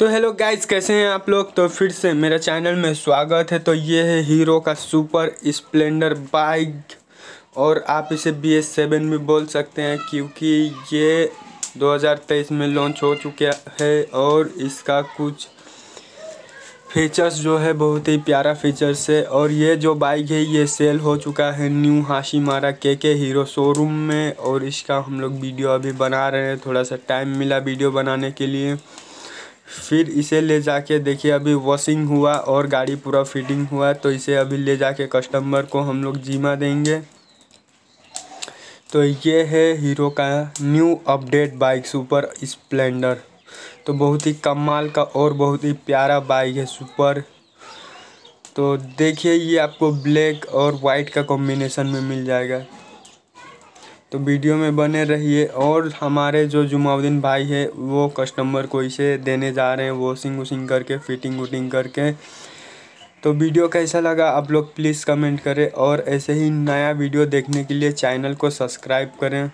तो hello guys कैसे हैं आप लोग? तो फिर से मेरे चैनल में स्वागत है। तो ये है हीरो का सुपर स्प्लेंडर बाइक और आप इसे बी एस सेवन भी बोल सकते हैं, क्योंकि ये 2023 में लॉन्च हो चुका है। और इसका कुछ फीचर्स जो है, बहुत ही प्यारा फीचर्स है। और ये जो बाइक है, ये सेल हो चुका है न्यू हाशीमारा के के हीरो शोरूम में। और इसका हम लोग वीडियो अभी बना रहे हैं, थोड़ा सा टाइम मिला वीडियो बनाने के लिए। फिर इसे ले जाके देखिए, अभी वॉशिंग हुआ और गाड़ी पूरा फिटिंग हुआ तो इसे अभी ले जाके कस्टमर को हम लोग जीमा देंगे। तो ये है हीरो का new update bike super Splendor तो बहुत ही कमाल का और बहुत ही प्यारा बाइक है सुपर तो देखिए, ये आपको ब्लैक और वाइट का कॉम्बिनेशन में मिल जाएगा। तो वीडियो में बने रहिए और हमारे जो जुमाउद्दीन भाई है, वो कस्टमर को इसे देने जा रहे हैं वॉशिंग वॉशिंग करके फिटिंग वुटिंग करके। तो वीडियो कैसा लगा आप लोग प्लीज़ कमेंट करें और ऐसे ही नया वीडियो देखने के लिए चैनल को सब्सक्राइब करें।